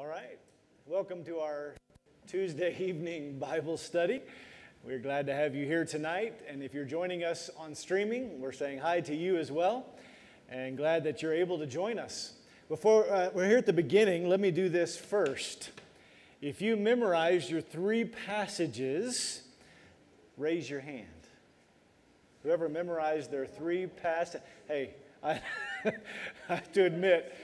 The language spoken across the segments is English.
All right. Welcome to our Tuesday evening Bible study. We're glad to have you here tonight. And if you're joining us on streaming, we're saying hi to you as well. And glad that you're able to join us. Before uh, we're here at the beginning, let me do this first. If you memorized your three passages, raise your hand. Whoever memorized their three passages, hey, I have to admit,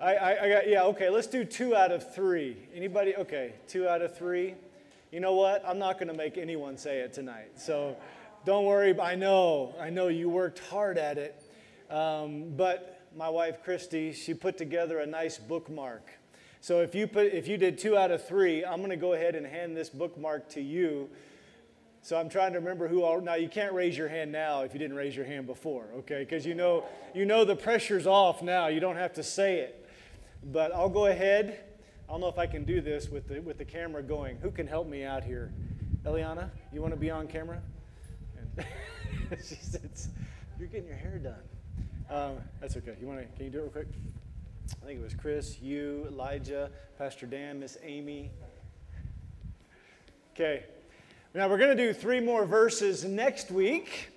I, I, I, got, yeah, okay, let's do two out of three. Anybody? Okay, two out of three. You know what? I'm not going to make anyone say it tonight. So don't worry. I know, I know you worked hard at it. Um, but my wife, Christy, she put together a nice bookmark. So if you, put, if you did two out of three, I'm going to go ahead and hand this bookmark to you. So I'm trying to remember who all. Now you can't raise your hand now if you didn't raise your hand before, okay? Because you know you know the pressure's off now. You don't have to say it. But I'll go ahead. I don't know if I can do this with the, with the camera going. Who can help me out here? Eliana, you want to be on camera? she says, You're getting your hair done. Um, that's okay. You want to? Can you do it real quick? I think it was Chris, you, Elijah, Pastor Dan, Miss Amy. Okay. Now we're going to do three more verses next week.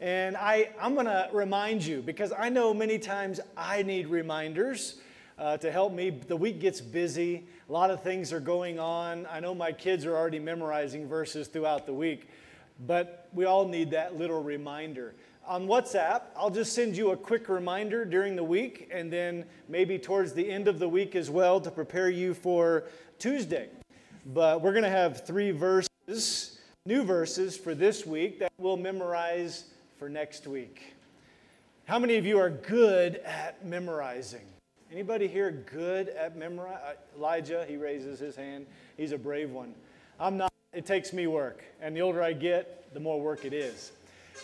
And I, I'm going to remind you because I know many times I need reminders uh, to help me. The week gets busy, a lot of things are going on. I know my kids are already memorizing verses throughout the week, but we all need that little reminder. On WhatsApp, I'll just send you a quick reminder during the week and then maybe towards the end of the week as well to prepare you for Tuesday. But we're going to have three verses, new verses for this week that we'll memorize for next week. How many of you are good at memorizing? Anybody here good at memorizing? Uh, Elijah, he raises his hand. He's a brave one. I'm not. It takes me work. And the older I get, the more work it is.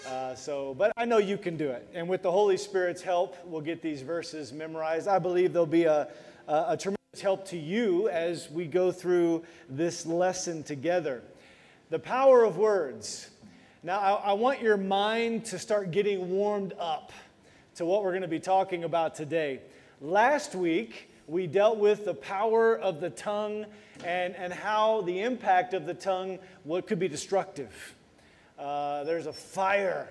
Uh, so, but I know you can do it. And with the Holy Spirit's help, we'll get these verses memorized. I believe there'll be a, a, a tremendous help to you as we go through this lesson together. The power of words. Now, I, I want your mind to start getting warmed up to what we're going to be talking about today. Last week, we dealt with the power of the tongue and, and how the impact of the tongue what could be destructive. Uh, there's a fire.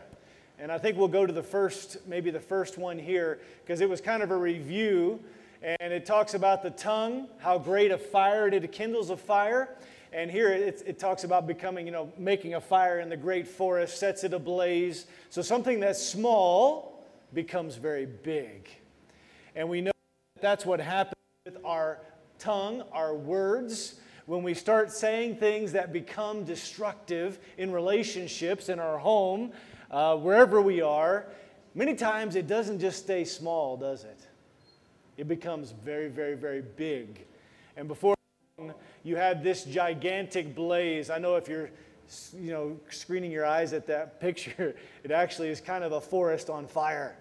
And I think we'll go to the first, maybe the first one here, because it was kind of a review. And it talks about the tongue, how great a fire it kindles a fire. And here it, it talks about becoming, you know, making a fire in the great forest, sets it ablaze. So something that's small becomes very big. And we know that that's what happens with our tongue, our words. When we start saying things that become destructive in relationships, in our home, uh, wherever we are, many times it doesn't just stay small, does it? It becomes very, very, very big. And before you had this gigantic blaze. I know if you're you know, screening your eyes at that picture, it actually is kind of a forest on fire.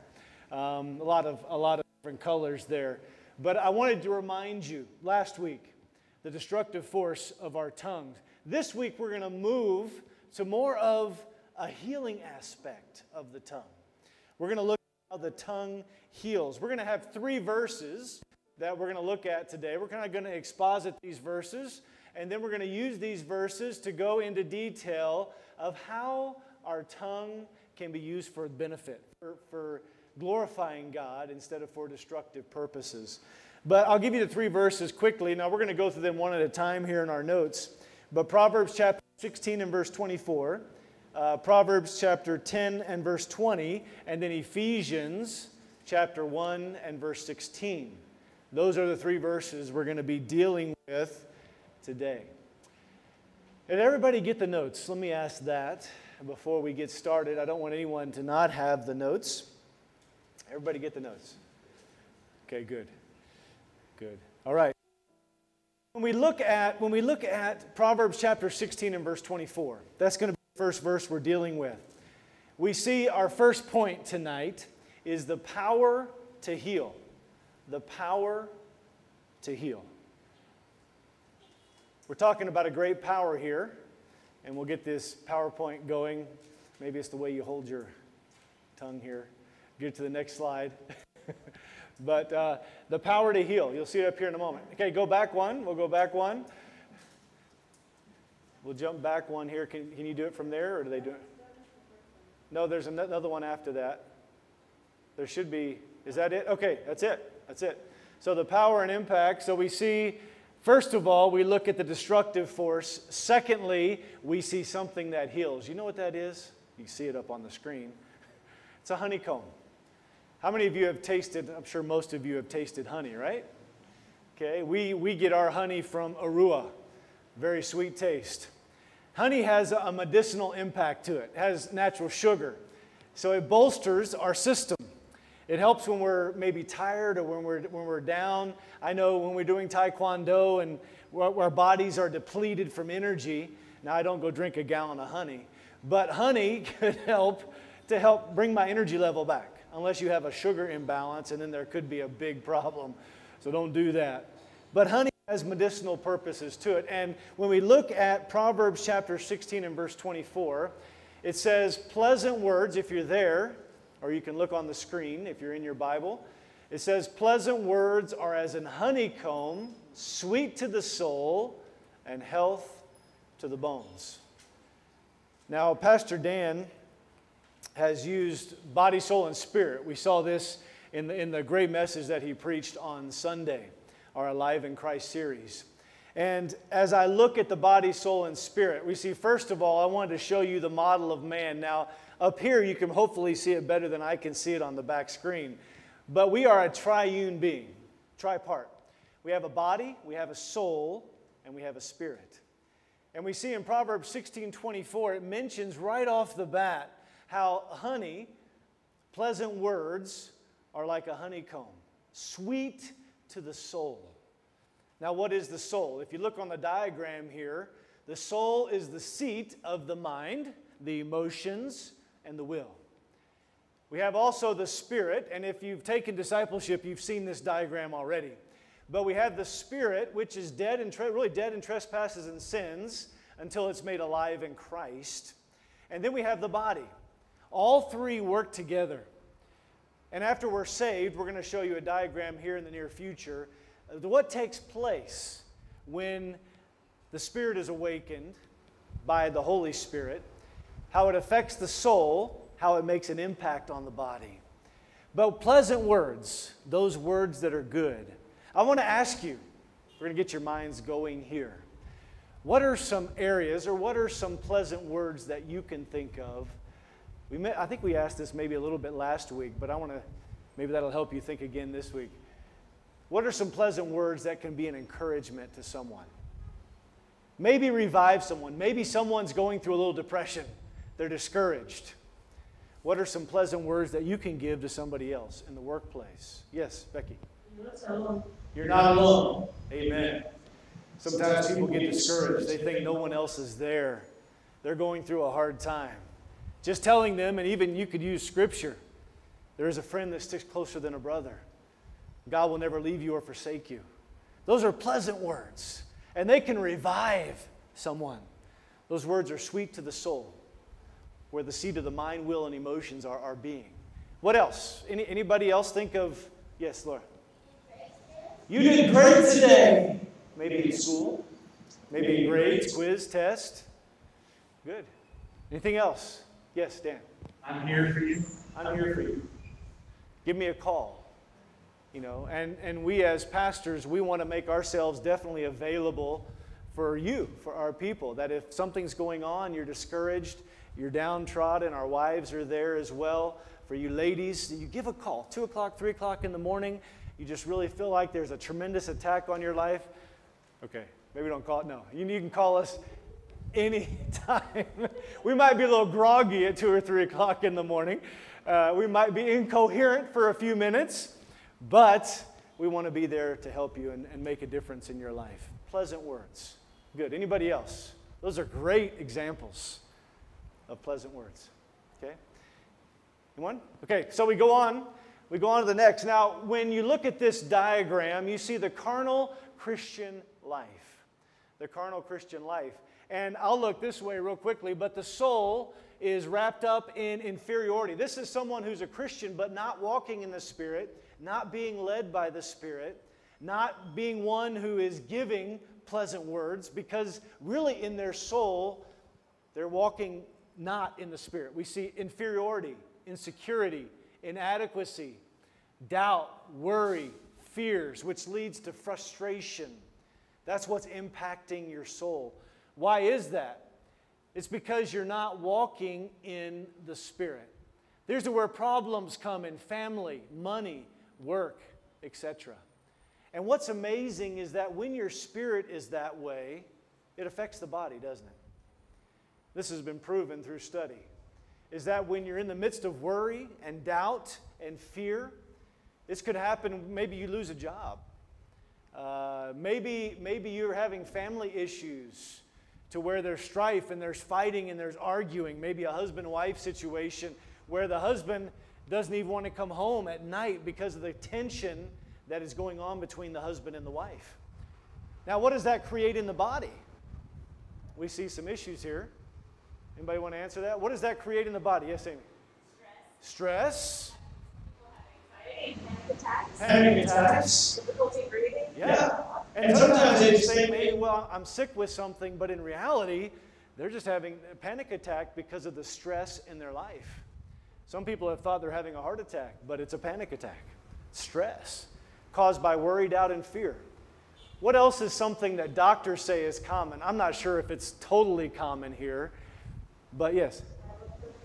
Um, a lot of a lot of different colors there. But I wanted to remind you last week the destructive force of our tongues. This week we're going to move to more of a healing aspect of the tongue. We're going to look at how the tongue heals. We're going to have three verses that we're going to look at today. We're kind of going to exposit these verses, and then we're going to use these verses to go into detail of how our tongue can be used for benefit, for, for glorifying God instead of for destructive purposes. But I'll give you the three verses quickly. Now we're going to go through them one at a time here in our notes. But Proverbs chapter 16 and verse 24, uh, Proverbs chapter 10 and verse 20, and then Ephesians chapter 1 and verse 16. Those are the three verses we're going to be dealing with today. Did everybody get the notes? Let me ask that before we get started. I don't want anyone to not have the notes. Everybody get the notes? Okay, good. Good. All right. When we look at when we look at Proverbs chapter 16 and verse 24, that's going to be the first verse we're dealing with. We see our first point tonight is the power to heal. The power to heal. We're talking about a great power here, and we'll get this PowerPoint going. Maybe it's the way you hold your tongue here. Get to the next slide. But uh, the power to heal, you'll see it up here in a moment. Okay, go back one. We'll go back one. We'll jump back one here. Can, can you do it from there, or do they do it? No, there's another one after that. There should be. Is that it? Okay, that's it. That's it. So the power and impact. So we see, first of all, we look at the destructive force. Secondly, we see something that heals. You know what that is? You see it up on the screen. It's a honeycomb. How many of you have tasted, I'm sure most of you have tasted honey, right? Okay, we, we get our honey from Arua. Very sweet taste. Honey has a medicinal impact to it, it has natural sugar. So it bolsters our system. It helps when we're maybe tired or when we're, when we're down. I know when we're doing Taekwondo and our bodies are depleted from energy. Now, I don't go drink a gallon of honey, but honey could help to help bring my energy level back unless you have a sugar imbalance, and then there could be a big problem. So don't do that. But honey has medicinal purposes to it. And when we look at Proverbs chapter 16 and verse 24, it says, Pleasant words, if you're there, or you can look on the screen if you're in your Bible. It says, Pleasant words are as an honeycomb, sweet to the soul, and health to the bones. Now, Pastor Dan has used body, soul, and spirit. We saw this in the, in the great message that he preached on Sunday, our Alive in Christ series. And as I look at the body, soul, and spirit, we see, first of all, I wanted to show you the model of man. Now, up here, you can hopefully see it better than I can see it on the back screen. But we are a triune being, tripart. We have a body, we have a soul, and we have a spirit. And we see in Proverbs 16 24, it mentions right off the bat how honey, pleasant words, are like a honeycomb, sweet to the soul. Now, what is the soul? If you look on the diagram here, the soul is the seat of the mind, the emotions, and the will. We have also the spirit, and if you've taken discipleship, you've seen this diagram already. But we have the spirit, which is dead and really dead in trespasses and sins until it's made alive in Christ. And then we have the body, all three work together. And after we're saved, we're going to show you a diagram here in the near future. Of what takes place when the Spirit is awakened by the Holy Spirit, how it affects the soul, how it makes an impact on the body. But pleasant words, those words that are good. I want to ask you, we're going to get your minds going here. What are some areas or what are some pleasant words that you can think of we I think we asked this maybe a little bit last week, but I want to, maybe that'll help you think again this week. What are some pleasant words that can be an encouragement to someone? Maybe revive someone. Maybe someone's going through a little depression, they're discouraged. What are some pleasant words that you can give to somebody else in the workplace? Yes, Becky. You're not alone. Amen. Sometimes people get discouraged. They think no one else is there. They're going through a hard time. Just telling them, and even you could use scripture there is a friend that sticks closer than a brother. God will never leave you or forsake you. Those are pleasant words, and they can revive someone. Those words are sweet to the soul, where the seat of the mind, will, and emotions are, are being. What else? Any, anybody else think of? Yes, Laura. You did great today. Maybe in school, maybe in grades, quiz, test. Good. Anything else? Yes, Dan. I'm here for you. I'm here for you. Give me a call. You know, and, and we as pastors, we want to make ourselves definitely available for you, for our people. That if something's going on, you're discouraged, you're downtrodden, our wives are there as well. For you ladies, you give a call, 2 o'clock, 3 o'clock in the morning. You just really feel like there's a tremendous attack on your life. Okay, maybe don't call it. No, you, you can call us anytime. we might be a little groggy at 2 or 3 o'clock in the morning. Uh, we might be incoherent for a few minutes, but we want to be there to help you and, and make a difference in your life. Pleasant words. Good. Anybody else? Those are great examples of pleasant words. Okay? Anyone? Okay, so we go on. We go on to the next. Now, when you look at this diagram, you see the carnal Christian life. The carnal Christian life. And I'll look this way real quickly, but the soul is wrapped up in inferiority. This is someone who's a Christian but not walking in the Spirit, not being led by the Spirit, not being one who is giving pleasant words, because really in their soul, they're walking not in the Spirit. We see inferiority, insecurity, inadequacy, doubt, worry, fears, which leads to frustration. That's what's impacting your soul. Why is that? It's because you're not walking in the Spirit. There's where problems come in family, money, work, etc. And what's amazing is that when your spirit is that way, it affects the body, doesn't it? This has been proven through study. Is that when you're in the midst of worry and doubt and fear, this could happen. Maybe you lose a job. Uh, maybe, maybe you're having family issues to where there's strife and there's fighting and there's arguing. Maybe a husband wife situation where the husband doesn't even want to come home at night because of the tension that is going on between the husband and the wife. Now, what does that create in the body? We see some issues here. Anybody want to answer that? What does that create in the body? Yes, Amy. Stress. Stress. Panic attacks. Panic attacks. Difficulty breathing. Yeah. And sometimes they say, maybe, well, I'm sick with something, but in reality, they're just having a panic attack because of the stress in their life. Some people have thought they're having a heart attack, but it's a panic attack. Stress caused by worry, doubt, and fear. What else is something that doctors say is common? I'm not sure if it's totally common here, but yes.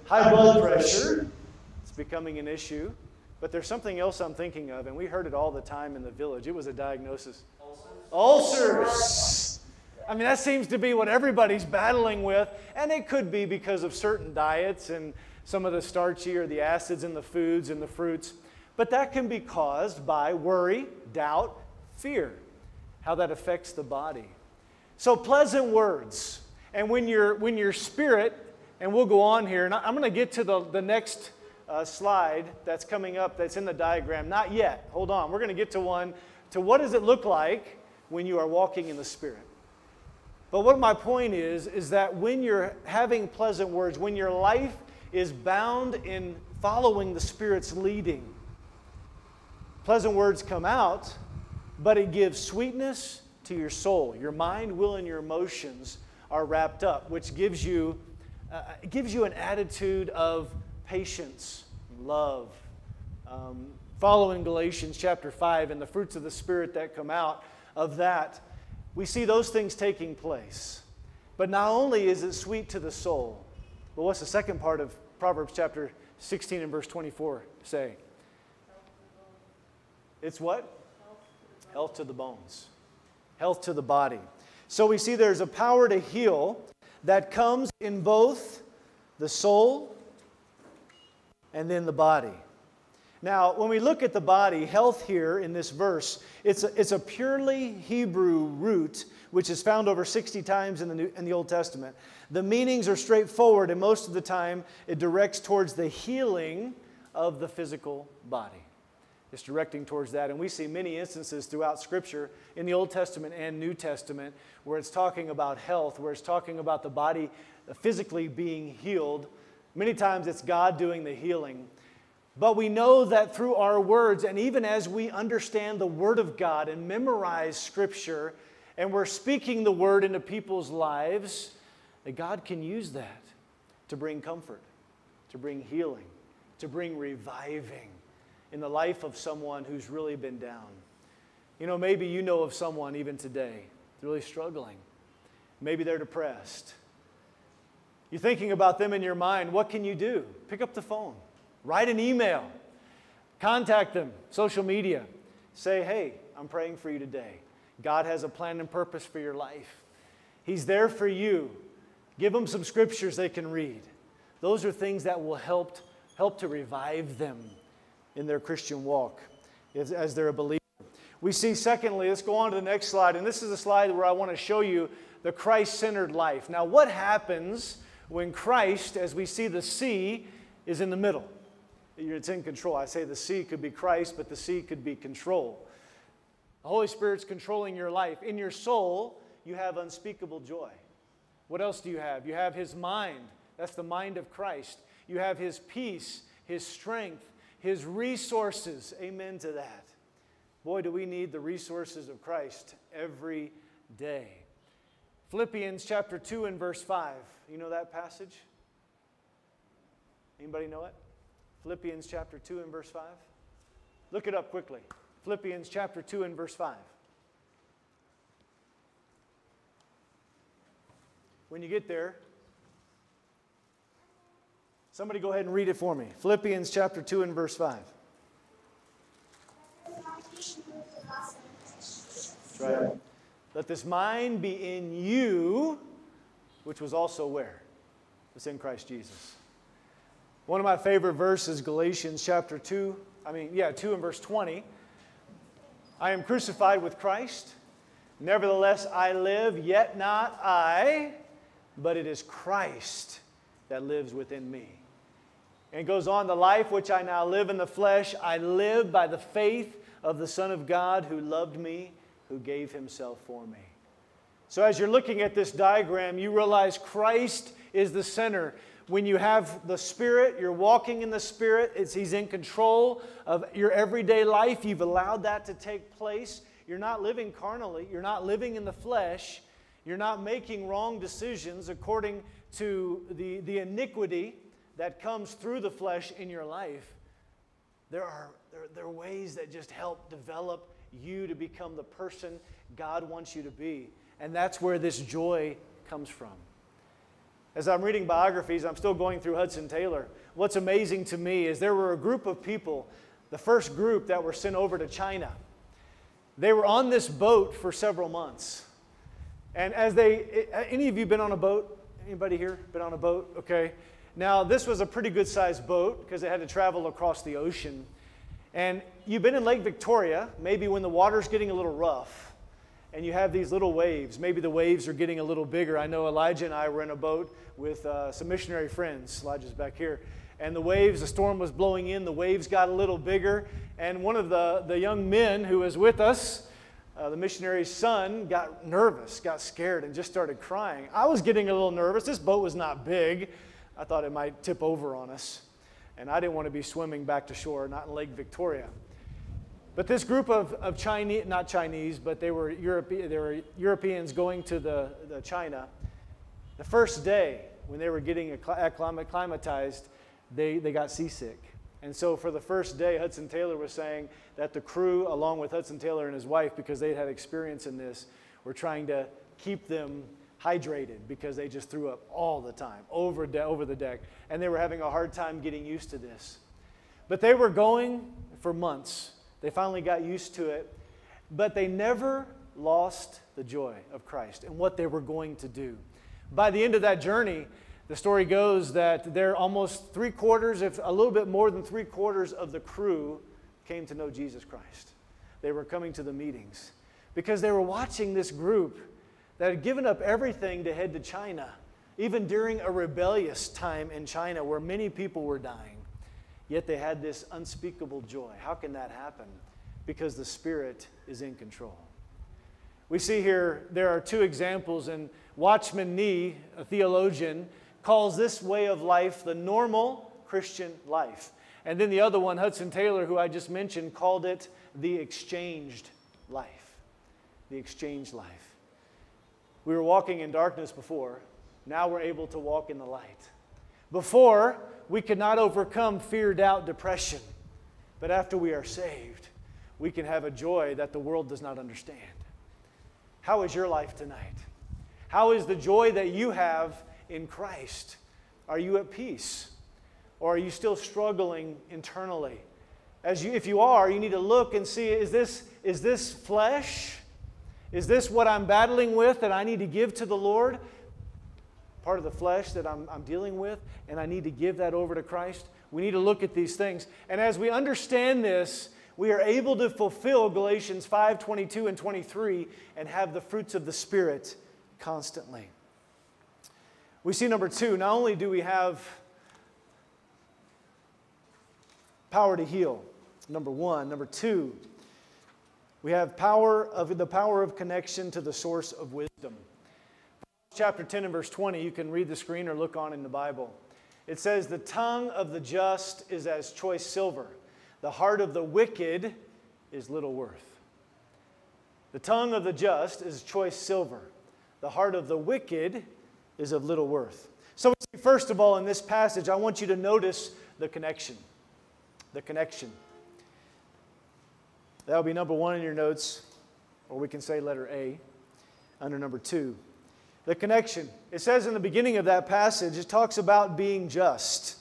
High blood pressure. It's becoming an issue. But there's something else I'm thinking of, and we heard it all the time in the village. It was a diagnosis. Ulcers. Ulcers. I mean, that seems to be what everybody's battling with, and it could be because of certain diets and some of the starchy or the acids in the foods and the fruits. But that can be caused by worry, doubt, fear, how that affects the body. So, pleasant words. And when, your when your spirit, and we'll go on here, and I'm going to get to the, the next uh, slide that's coming up that's in the diagram. Not yet. Hold on. We're going to get to one to what does it look like when you are walking in the Spirit. But what my point is, is that when you're having pleasant words, when your life is bound in following the Spirit's leading. Pleasant words come out, but it gives sweetness to your soul. Your mind, will, and your emotions are wrapped up, which gives you, uh, gives you an attitude of patience, love. Um, following Galatians chapter 5 and the fruits of the Spirit that come out of that, we see those things taking place. But not only is it sweet to the soul, but what's the second part of Proverbs chapter 16 and verse 24 say? It's what? Health to the bones, health to the body. So we see there's a power to heal that comes in both the soul and then the body. Now, when we look at the body, health here in this verse, it's a, it's a purely Hebrew root which is found over 60 times in the, New, in the Old Testament. The meanings are straightforward, and most of the time it directs towards the healing of the physical body. It's directing towards that. And we see many instances throughout Scripture in the Old Testament and New Testament where it's talking about health, where it's talking about the body physically being healed. Many times it's God doing the healing. But we know that through our words, and even as we understand the Word of God and memorize Scripture, and we're speaking the Word into people's lives, that God can use that to bring comfort, to bring healing, to bring reviving in the life of someone who's really been down. You know, maybe you know of someone even today really struggling. Maybe they're depressed. You're thinking about them in your mind. What can you do? Pick up the phone, write an email, contact them, social media. Say, hey, I'm praying for you today. God has a plan and purpose for your life. He's there for you. Give them some scriptures they can read. Those are things that will help, help to revive them in their Christian walk as, as they're a believer. We see, secondly, let's go on to the next slide. And this is a slide where I want to show you the Christ centered life. Now, what happens when Christ, as we see the C, is in the middle? It's in control. I say the C could be Christ, but the C could be control. The Holy Spirit's controlling your life. In your soul, you have unspeakable joy. What else do you have? You have His mind. That's the mind of Christ. You have His peace, His strength, his resources. Amen to that. Boy, do we need the resources of Christ every day. Philippians chapter 2 and verse 5. You know that passage? Anybody know it? Philippians chapter 2 and verse 5. Look it up quickly. Philippians chapter 2 and verse 5. When you get there, somebody go ahead and read it for me. Philippians chapter 2 and verse 5. That's right. Let this mind be in you, which was also where? It's in Christ Jesus. One of my favorite verses, Galatians chapter 2, I mean, yeah, 2 and verse 20. I am crucified with Christ. Nevertheless, I live, yet not I, but it is Christ that lives within me. And goes on, the life which I now live in the flesh, I live by the faith of the Son of God who loved me who gave himself for me. So, as you're looking at this diagram, you realize Christ is the center. When you have the Spirit, you're walking in the Spirit, He's in control of your everyday life. You've allowed that to take place. You're not living carnally, you're not living in the flesh, you're not making wrong decisions according to the, the iniquity that comes through the flesh in your life. There are, there, there are ways that just help develop you to become the person God wants you to be. And that's where this joy comes from. As I'm reading biographies, I'm still going through Hudson Taylor. What's amazing to me is there were a group of people, the first group that were sent over to China. They were on this boat for several months. And as they, any of you been on a boat? Anybody here been on a boat? Okay. Now, this was a pretty good sized boat because it had to travel across the ocean. And you've been in Lake Victoria, maybe when the water's getting a little rough and you have these little waves. Maybe the waves are getting a little bigger. I know Elijah and I were in a boat with uh, some missionary friends. Elijah's back here. And the waves, the storm was blowing in, the waves got a little bigger. And one of the, the young men who was with us, uh, the missionary's son, got nervous, got scared, and just started crying. I was getting a little nervous. This boat was not big. I thought it might tip over on us and I didn't want to be swimming back to shore, not in Lake Victoria. But this group of, of Chinese, not Chinese, but they were, Europe, they were Europeans going to the, the China. The first day, when they were getting acclimatized, they, they got seasick. And so for the first day, Hudson Taylor was saying that the crew, along with Hudson Taylor and his wife, because they had experience in this, were trying to keep them hydrated because they just threw up all the time, over, de- over the deck. And they were having a hard time getting used to this. But they were going for months. They finally got used to it. But they never lost the joy of Christ and what they were going to do. By the end of that journey, the story goes that there almost three quarters, if a little bit more than three quarters of the crew came to know Jesus Christ. They were coming to the meetings because they were watching this group that had given up everything to head to China, even during a rebellious time in China where many people were dying. Yet they had this unspeakable joy. How can that happen? Because the Spirit is in control. We see here there are two examples, and Watchman Nee, a theologian, calls this way of life the normal Christian life. And then the other one, Hudson Taylor, who I just mentioned, called it the exchanged life. The exchanged life. We were walking in darkness before. Now we're able to walk in the light. Before, we could not overcome fear, doubt, depression. But after we are saved, we can have a joy that the world does not understand. How is your life tonight? How is the joy that you have in Christ? Are you at peace? Or are you still struggling internally? As you, if you are, you need to look and see is this, is this flesh is this what I'm battling with that I need to give to the Lord? Part of the flesh that I'm, I'm dealing with, and I need to give that over to Christ? We need to look at these things. And as we understand this, we are able to fulfill Galatians 5 22 and 23 and have the fruits of the Spirit constantly. We see number two, not only do we have power to heal, number one, number two, we have power of the power of connection to the source of wisdom. Chapter 10 and verse 20, you can read the screen or look on in the Bible. It says, The tongue of the just is as choice silver, The heart of the wicked is little worth. The tongue of the just is choice silver. The heart of the wicked is of little worth. So, first of all, in this passage, I want you to notice the connection. The connection. That'll be number one in your notes, or we can say letter A under number two. The connection. It says in the beginning of that passage, it talks about being just.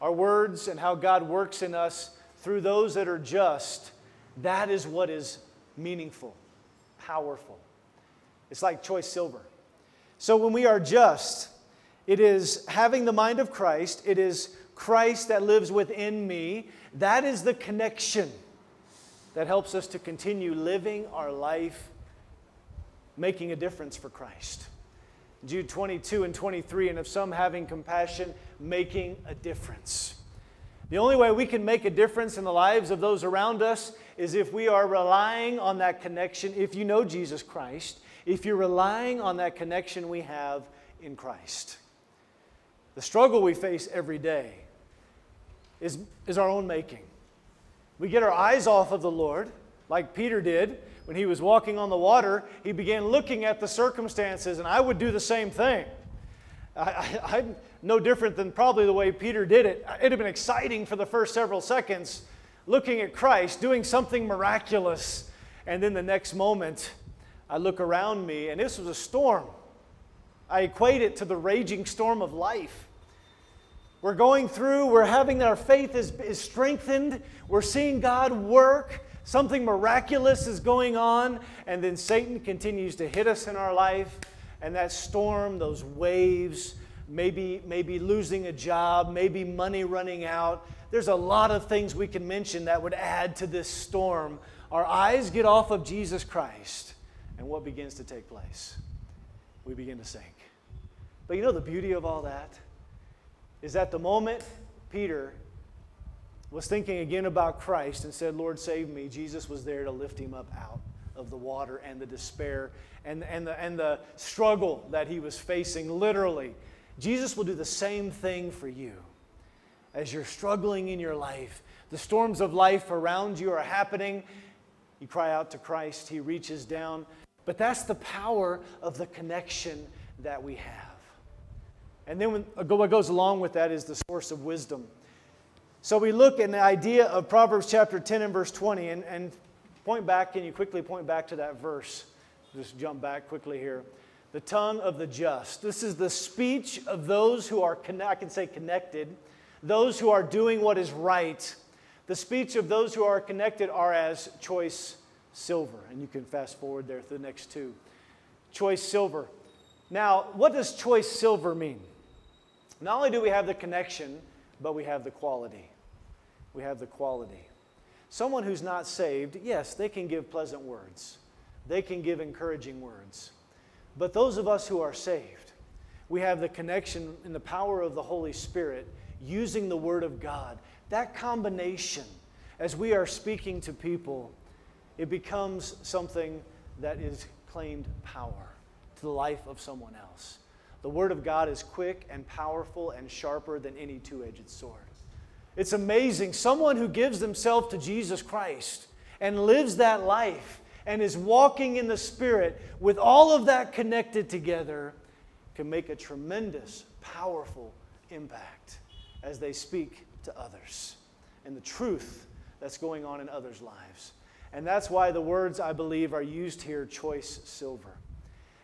Our words and how God works in us through those that are just, that is what is meaningful, powerful. It's like choice silver. So when we are just, it is having the mind of Christ, it is Christ that lives within me. That is the connection that helps us to continue living our life making a difference for Christ. Jude 22 and 23, and of some having compassion, making a difference. The only way we can make a difference in the lives of those around us is if we are relying on that connection, if you know Jesus Christ, if you're relying on that connection we have in Christ. The struggle we face every day is, is our own making. We get our eyes off of the Lord, like Peter did when he was walking on the water. He began looking at the circumstances, and I would do the same thing. I, am no different than probably the way Peter did it. It'd have been exciting for the first several seconds looking at Christ doing something miraculous. And then the next moment, I look around me, and this was a storm. I equate it to the raging storm of life. We're going through, we're having our faith is, is strengthened, we're seeing God work, something miraculous is going on, and then Satan continues to hit us in our life, and that storm, those waves, maybe, maybe losing a job, maybe money running out. There's a lot of things we can mention that would add to this storm. Our eyes get off of Jesus Christ, and what begins to take place? We begin to sink. But you know the beauty of all that? Is that the moment Peter was thinking again about Christ and said, Lord, save me, Jesus was there to lift him up out of the water and the despair and, and, the, and the struggle that he was facing, literally. Jesus will do the same thing for you. As you're struggling in your life, the storms of life around you are happening. You cry out to Christ, He reaches down. But that's the power of the connection that we have. And then what goes along with that is the source of wisdom. So we look at the idea of Proverbs chapter 10 and verse 20 and, and point back, can you quickly point back to that verse? Just jump back quickly here. The tongue of the just. This is the speech of those who are, I can say connected, those who are doing what is right. The speech of those who are connected are as choice silver. And you can fast forward there to the next two. Choice silver. Now, what does choice silver mean? Not only do we have the connection, but we have the quality. We have the quality. Someone who's not saved, yes, they can give pleasant words, they can give encouraging words. But those of us who are saved, we have the connection in the power of the Holy Spirit using the Word of God. That combination, as we are speaking to people, it becomes something that is claimed power to the life of someone else. The Word of God is quick and powerful and sharper than any two edged sword. It's amazing. Someone who gives themselves to Jesus Christ and lives that life and is walking in the Spirit with all of that connected together can make a tremendous, powerful impact as they speak to others and the truth that's going on in others' lives. And that's why the words, I believe, are used here choice silver.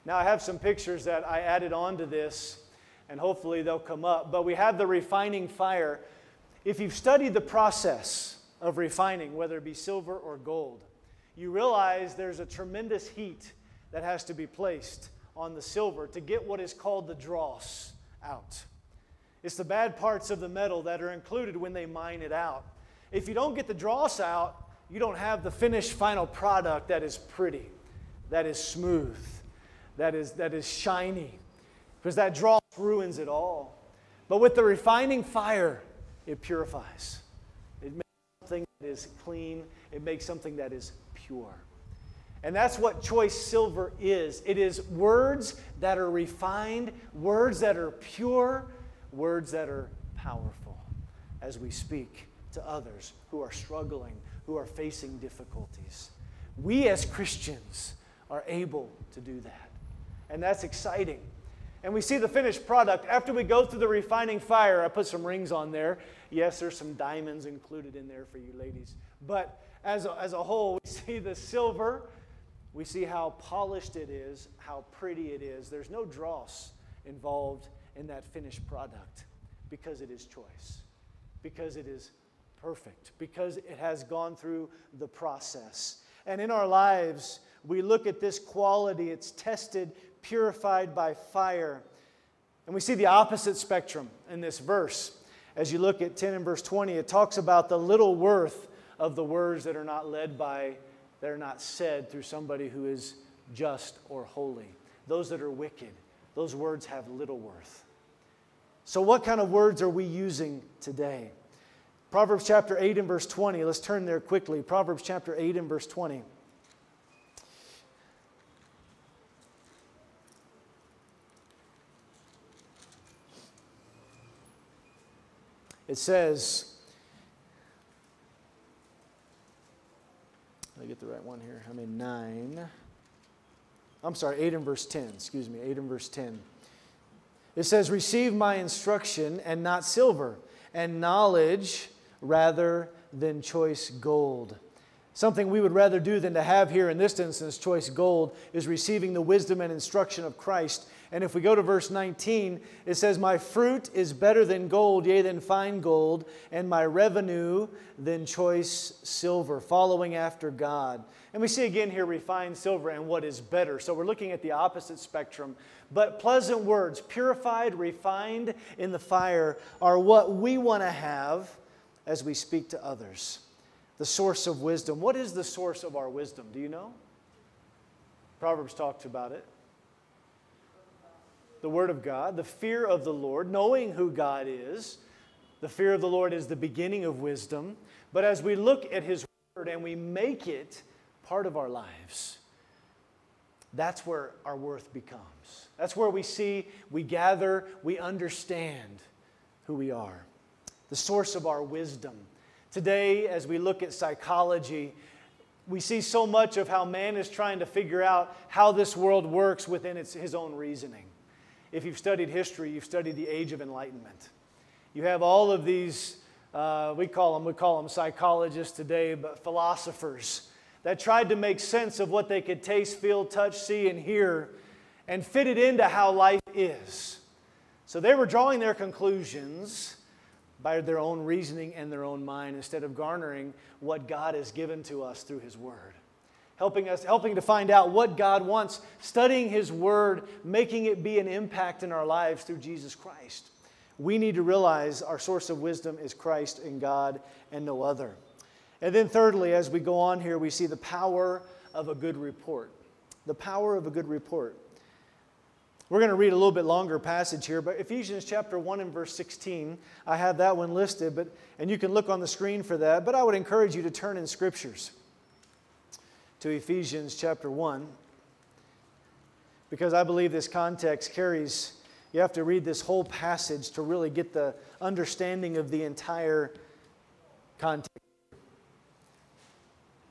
Now, I have some pictures that I added on to this, and hopefully they'll come up. But we have the refining fire. If you've studied the process of refining, whether it be silver or gold, you realize there's a tremendous heat that has to be placed on the silver to get what is called the dross out. It's the bad parts of the metal that are included when they mine it out. If you don't get the dross out, you don't have the finished final product that is pretty, that is smooth that is, that is shiny, because that dross ruins it all. But with the refining fire, it purifies. It makes something that is clean, it makes something that is pure. And that's what choice silver is it is words that are refined, words that are pure, words that are powerful. as we speak to others who are struggling, who are facing difficulties. We as Christians are able to do that. And that's exciting. And we see the finished product after we go through the refining fire. I put some rings on there. Yes, there's some diamonds included in there for you ladies. But as a, as a whole, we see the silver. We see how polished it is, how pretty it is. There's no dross involved in that finished product because it is choice, because it is perfect, because it has gone through the process. And in our lives, we look at this quality, it's tested, purified by fire. And we see the opposite spectrum in this verse. As you look at 10 and verse 20, it talks about the little worth of the words that are not led by, that are not said through somebody who is just or holy. Those that are wicked, those words have little worth. So, what kind of words are we using today? Proverbs chapter 8 and verse 20. Let's turn there quickly. Proverbs chapter 8 and verse 20. It says, me get the right one here. I'm in 9. I'm sorry, 8 and verse 10. Excuse me, 8 and verse 10. It says, Receive my instruction and not silver, and knowledge rather than choice gold. Something we would rather do than to have here in this instance, choice gold, is receiving the wisdom and instruction of Christ. And if we go to verse 19, it says, My fruit is better than gold, yea, than fine gold, and my revenue than choice silver, following after God. And we see again here refined silver and what is better. So we're looking at the opposite spectrum. But pleasant words, purified, refined in the fire, are what we want to have as we speak to others. The source of wisdom. What is the source of our wisdom? Do you know? Proverbs talks about it. The Word of God, the fear of the Lord, knowing who God is. The fear of the Lord is the beginning of wisdom. But as we look at His Word and we make it part of our lives, that's where our worth becomes. That's where we see, we gather, we understand who we are, the source of our wisdom. Today, as we look at psychology, we see so much of how man is trying to figure out how this world works within its, his own reasoning. If you've studied history, you've studied the age of enlightenment. You have all of these, uh, we call them, we call them psychologists today, but philosophers that tried to make sense of what they could taste, feel, touch, see, and hear and fit it into how life is. So they were drawing their conclusions by their own reasoning and their own mind instead of garnering what God has given to us through His Word. Helping us, helping to find out what God wants, studying His Word, making it be an impact in our lives through Jesus Christ. We need to realize our source of wisdom is Christ and God and no other. And then, thirdly, as we go on here, we see the power of a good report. The power of a good report. We're going to read a little bit longer passage here, but Ephesians chapter 1 and verse 16, I have that one listed, but, and you can look on the screen for that, but I would encourage you to turn in scriptures to Ephesians chapter 1, because I believe this context carries, you have to read this whole passage to really get the understanding of the entire context.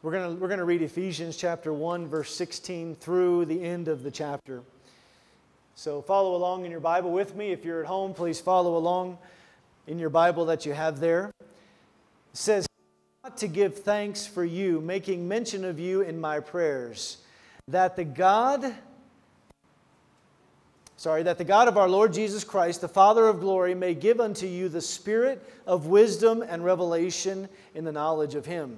We're going to, we're going to read Ephesians chapter 1, verse 16 through the end of the chapter. So follow along in your Bible with me. If you're at home, please follow along in your Bible that you have there. It says, Not to give thanks for you, making mention of you in my prayers, that the God sorry, that the God of our Lord Jesus Christ, the Father of glory, may give unto you the spirit of wisdom and revelation in the knowledge of Him.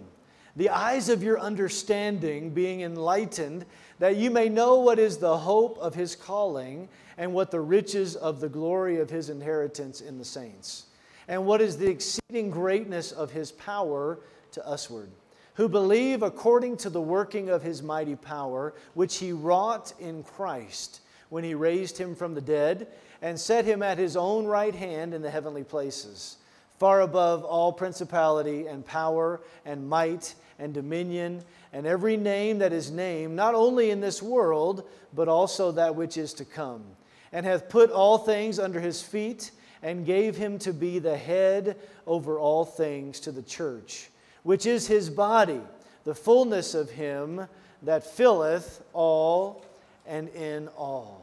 The eyes of your understanding being enlightened, that you may know what is the hope of his calling and what the riches of the glory of his inheritance in the saints, and what is the exceeding greatness of his power to usward, who believe according to the working of his mighty power, which he wrought in Christ when he raised him from the dead and set him at his own right hand in the heavenly places, far above all principality and power and might and dominion and every name that is named, not only in this world, but also that which is to come, and hath put all things under his feet, and gave him to be the head over all things to the church, which is his body, the fullness of him that filleth all and in all.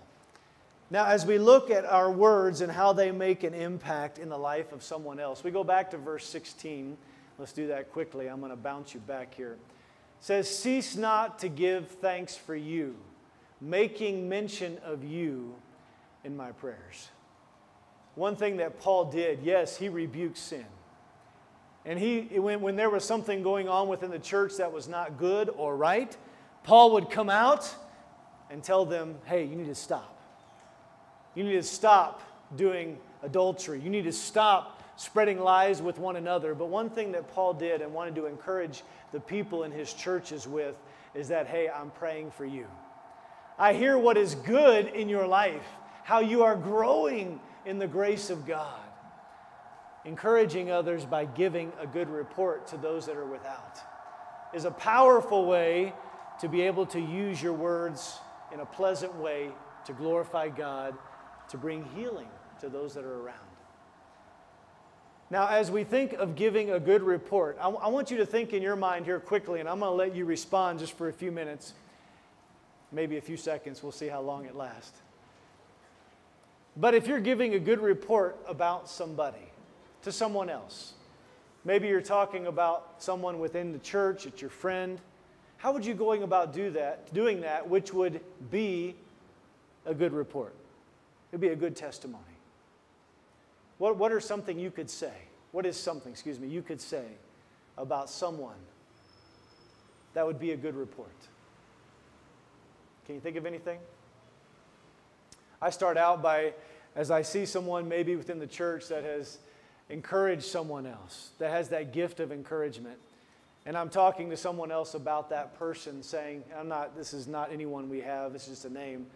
Now, as we look at our words and how they make an impact in the life of someone else, we go back to verse 16. Let's do that quickly. I'm going to bounce you back here. It says, Cease not to give thanks for you, making mention of you in my prayers. One thing that Paul did, yes, he rebuked sin. And he, when, when there was something going on within the church that was not good or right, Paul would come out and tell them, hey, you need to stop. You need to stop doing adultery. You need to stop spreading lies with one another. But one thing that Paul did and wanted to encourage the people in his churches with is that, hey, I'm praying for you. I hear what is good in your life, how you are growing in the grace of God. Encouraging others by giving a good report to those that are without is a powerful way to be able to use your words in a pleasant way to glorify God to bring healing to those that are around. Now, as we think of giving a good report, I, w- I want you to think in your mind here quickly, and I'm going to let you respond just for a few minutes, maybe a few seconds. We'll see how long it lasts. But if you're giving a good report about somebody to someone else, maybe you're talking about someone within the church, it's your friend, how would you going about do that, doing that, which would be a good report? It'd be a good testimony. What, what are something you could say? What is something, excuse me, you could say about someone that would be a good report? Can you think of anything? I start out by, as I see someone maybe within the church that has encouraged someone else, that has that gift of encouragement, and I'm talking to someone else about that person, saying, I'm not, this is not anyone we have, this is just a name.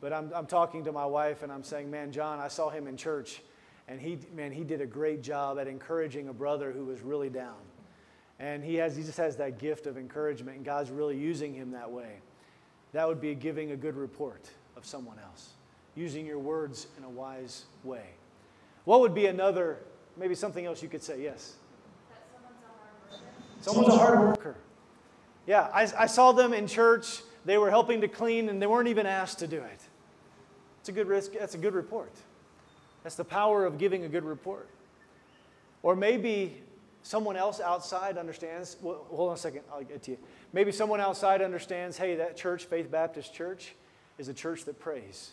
But I'm, I'm talking to my wife and I'm saying, man, John, I saw him in church and he, man, he did a great job at encouraging a brother who was really down. And he, has, he just has that gift of encouragement and God's really using him that way. That would be giving a good report of someone else, using your words in a wise way. What would be another, maybe something else you could say? Yes? Someone's a hard worker. Yeah, I, I saw them in church. They were helping to clean and they weren't even asked to do it. It's a good risk. That's a good report. That's the power of giving a good report. Or maybe someone else outside understands. Well, hold on a second. I'll get to you. Maybe someone outside understands hey, that church, Faith Baptist Church, is a church that prays.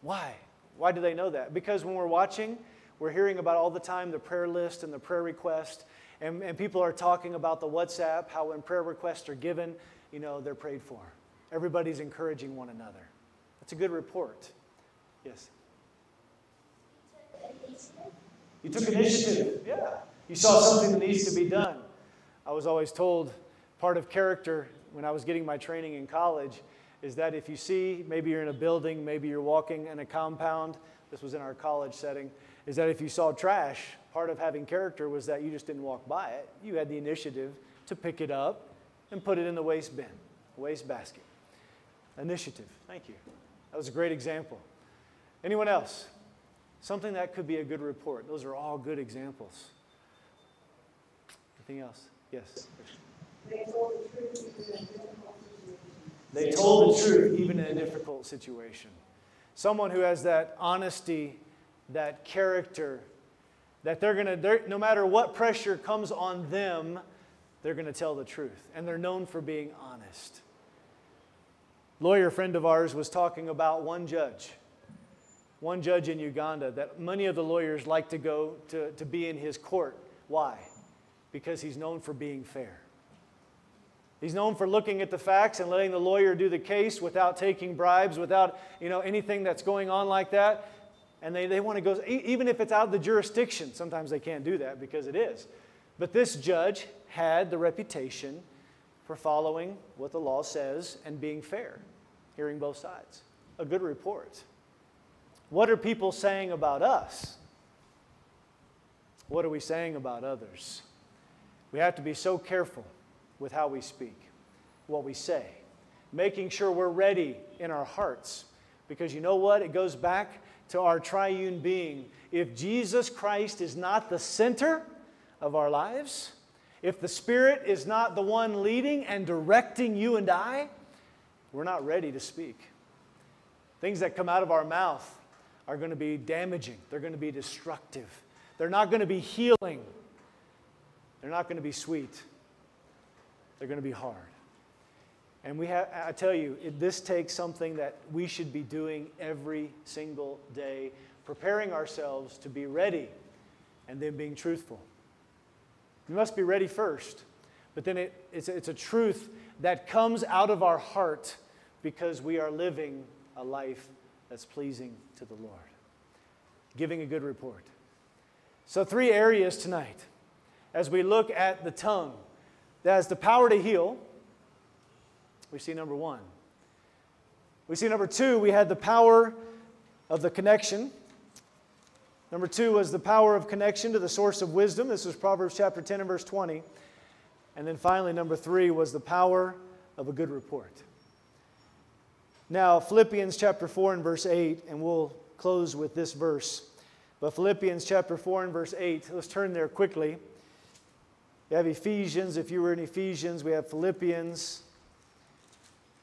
Why? Why do they know that? Because when we're watching, we're hearing about all the time the prayer list and the prayer request and, and people are talking about the WhatsApp, how when prayer requests are given, you know, they're prayed for. Everybody's encouraging one another. That's a good report. Yes? You took initiative. Yeah. You saw something that needs to be done. I was always told part of character when I was getting my training in college is that if you see, maybe you're in a building, maybe you're walking in a compound, this was in our college setting, is that if you saw trash, part of having character was that you just didn't walk by it. You had the initiative to pick it up and put it in the waste bin, waste basket. Initiative. Thank you. That was a great example. Anyone else? Something that could be a good report. Those are all good examples. Anything else? Yes. They told the truth They told the truth even in a difficult situation. Someone who has that honesty, that character, that they're going to, no matter what pressure comes on them, they're going to tell the truth. And they're known for being honest. Lawyer friend of ours was talking about one judge, one judge in Uganda, that many of the lawyers like to go to, to be in his court. Why? Because he's known for being fair. He's known for looking at the facts and letting the lawyer do the case without taking bribes, without you know, anything that's going on like that and they, they want to go, even if it's out of the jurisdiction, sometimes they can't do that because it is. But this judge had the reputation for following what the law says and being fair, hearing both sides. A good report. What are people saying about us? What are we saying about others? We have to be so careful with how we speak, what we say, making sure we're ready in our hearts. Because you know what? It goes back to our triune being. If Jesus Christ is not the center of our lives, if the Spirit is not the one leading and directing you and I, we're not ready to speak. Things that come out of our mouth are going to be damaging, they're going to be destructive, they're not going to be healing, they're not going to be sweet, they're going to be hard. And we have, I tell you, it, this takes something that we should be doing every single day, preparing ourselves to be ready and then being truthful. We must be ready first, but then it, it's, it's a truth that comes out of our heart because we are living a life that's pleasing to the Lord. Giving a good report. So, three areas tonight as we look at the tongue that has the power to heal. We see number one. We see number two, we had the power of the connection. Number two was the power of connection to the source of wisdom. This was Proverbs chapter 10 and verse 20. And then finally, number three was the power of a good report. Now, Philippians chapter 4 and verse 8, and we'll close with this verse. But Philippians chapter 4 and verse 8, let's turn there quickly. We have Ephesians. If you were in Ephesians, we have Philippians.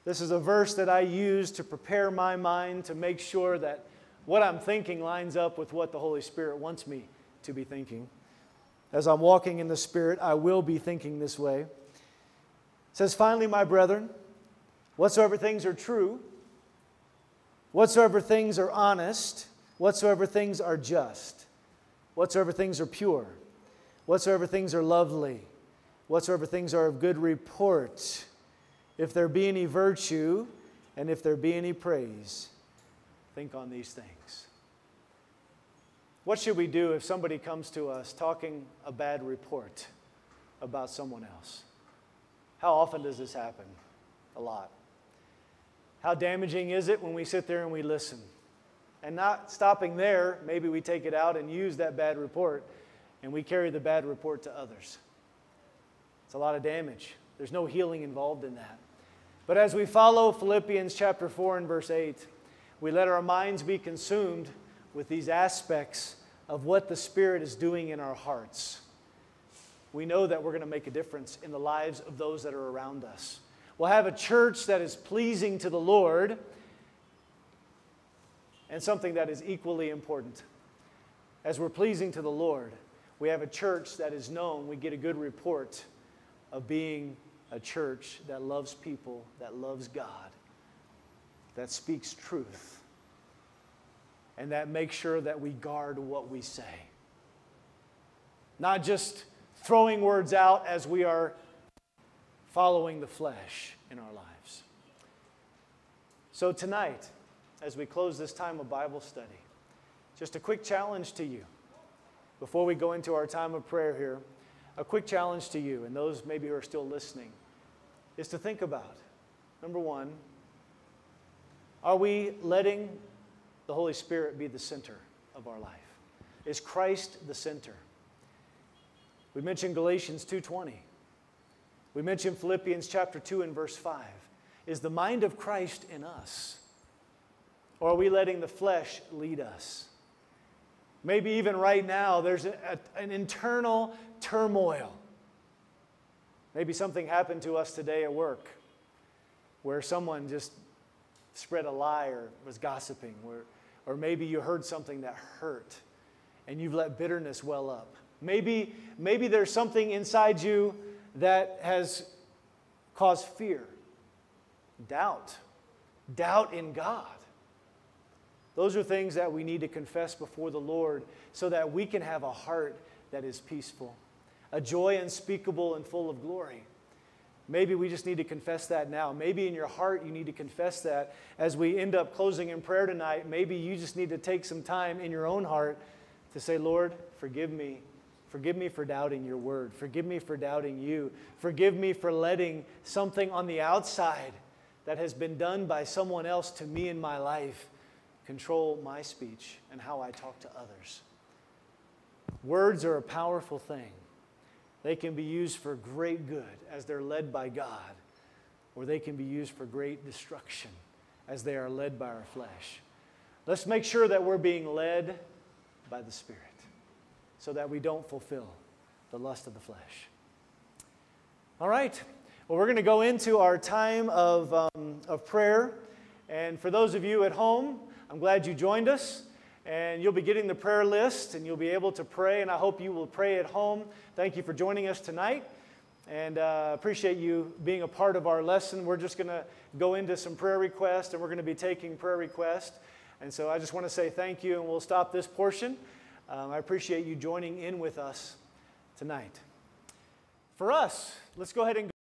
This is a verse that I use to prepare my mind to make sure that what I'm thinking lines up with what the Holy Spirit wants me to be thinking. As I'm walking in the Spirit, I will be thinking this way. It says, Finally, my brethren, whatsoever things are true, Whatsoever things are honest, whatsoever things are just, whatsoever things are pure, whatsoever things are lovely, whatsoever things are of good report, if there be any virtue, and if there be any praise, think on these things. What should we do if somebody comes to us talking a bad report about someone else? How often does this happen? A lot. How damaging is it when we sit there and we listen? And not stopping there, maybe we take it out and use that bad report and we carry the bad report to others. It's a lot of damage. There's no healing involved in that. But as we follow Philippians chapter 4 and verse 8, we let our minds be consumed with these aspects of what the Spirit is doing in our hearts. We know that we're going to make a difference in the lives of those that are around us. We'll have a church that is pleasing to the Lord and something that is equally important. As we're pleasing to the Lord, we have a church that is known, we get a good report of being a church that loves people, that loves God, that speaks truth, and that makes sure that we guard what we say. Not just throwing words out as we are following the flesh in our lives. So, tonight, as we close this time of Bible study, just a quick challenge to you before we go into our time of prayer here. A quick challenge to you, and those maybe who are still listening, is to think about number one, are we letting the Holy Spirit be the center of our life? Is Christ the center? We mentioned Galatians 2:20. We mentioned Philippians chapter 2 and verse 5. Is the mind of Christ in us? Or are we letting the flesh lead us? Maybe even right now, there's a, a, an internal turmoil. Maybe something happened to us today at work where someone just spread a lie or was gossiping, where, or maybe you heard something that hurt and you've let bitterness well up. Maybe, maybe there's something inside you that has caused fear, doubt, doubt in God. Those are things that we need to confess before the Lord so that we can have a heart that is peaceful, a joy unspeakable and full of glory. Maybe we just need to confess that now. Maybe in your heart you need to confess that as we end up closing in prayer tonight. Maybe you just need to take some time in your own heart to say, Lord, forgive me Forgive me for doubting your word. Forgive me for doubting you. Forgive me for letting something on the outside that has been done by someone else to me in my life control my speech and how I talk to others. Words are a powerful thing. They can be used for great good as they're led by God, or they can be used for great destruction as they are led by our flesh. Let's make sure that we're being led by the Spirit so that we don't fulfill the lust of the flesh. All right. Well, we're going to go into our time of, um, of prayer. And for those of you at home, I'm glad you joined us. And you'll be getting the prayer list and you'll be able to pray. And I hope you will pray at home. Thank you for joining us tonight. And uh, appreciate you being a part of our lesson. We're just going to go into some prayer requests and we're going to be taking prayer requests. And so I just want to say thank you and we'll stop this portion. Um, I appreciate you joining in with us tonight. For us, let's go ahead and